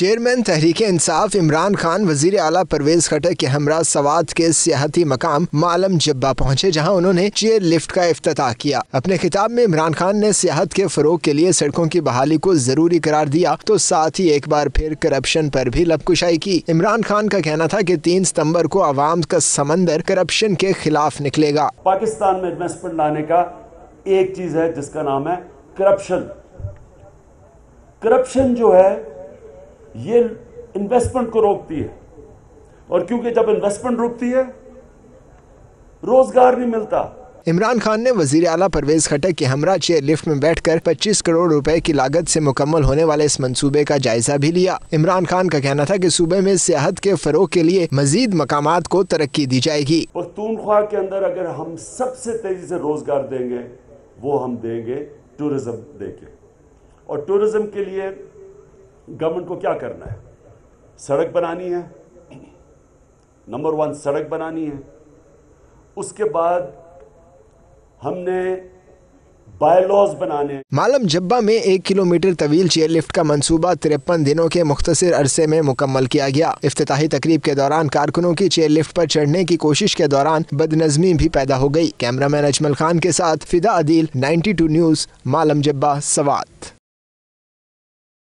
Chairman Tehreek Insaf Imran Khan, वज़ीर अला परवेज खटक के हमरा सवात के सियाहती मकाम मालम जब्बा पहुँचे, जहाँ उन्होंने चेयर लिफ्ट का अफ्ताह किया। अपने खिताब में इमरान खान ने सियाहत के फरोग के लिए सड़कों की बहाली को ज़रूरी करार दिया तो साथ ही एक बार फिर करप्शन पर भी लपकुशाई की। इमरान खान का कहना था की तीन सितंबर को आवाम का समंदर करप्शन के खिलाफ निकलेगा। पाकिस्तान में इन्वेस्टमेंट लाने का एक चीज़ है, जिसका नाम है करप्शन। करप्शन जो है ये इन्वेस्टमेंट को रोकती है। और क्योंकि जब इन्वेस्टमेंट रुकती है रोज़गार नहीं मिलता। इमरान खान ने वज़ीर अला परवेज खटक के हमरा चेयर लिफ्ट में बैठकर 25 करोड़ रुपए की लागत से मुकम्मल होने वाले इस मंसूबे का जायजा भी लिया। इमरान खान का कहना था कि सूबे में सियाहत के फरोग के लिए मजीद मकाम को तरक्की दी जाएगी। पख्तूनख्वा के अंदर अगर हम सबसे तेज़ी से रोज़गार देंगे वो हम देंगे टूरिज़्म देके। और टूरिज़्म के लिए गवर्नमेंट को क्या करना है? सड़क बनानी है। नंबर वन, सड़क बनानी है। उसके बाद हमने बायलॉज बनाने मालम जब्बा में एक किलोमीटर तवील चेयर लिफ्ट का मंसूबा तिरपन दिनों के मुख्तर अरसे में मुकम्मल किया गया। इफ्ताही तकरीब के दौरान कारकुनों की चेयर लिफ्ट पर चढ़ने की कोशिश के दौरान बदनजमी भी पैदा हो गई। कैमरा मैन अजमल खान के साथ फिदा अदील 92 न्यूज़, मालम जब्बा सवात